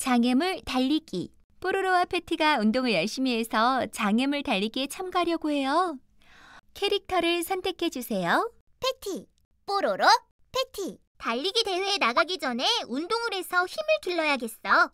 장애물 달리기. 뽀로로와 패티가 운동을 열심히 해서 장애물 달리기에 참가하려고 해요. 캐릭터를 선택해 주세요. 패티, 뽀로로, 패티. 달리기 대회에 나가기 전에 운동을 해서 힘을 길러야겠어.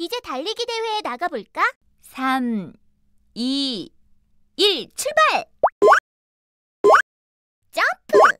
이제 달리기 대회에 나가볼까? 3, 2, 1, 출발! 점프!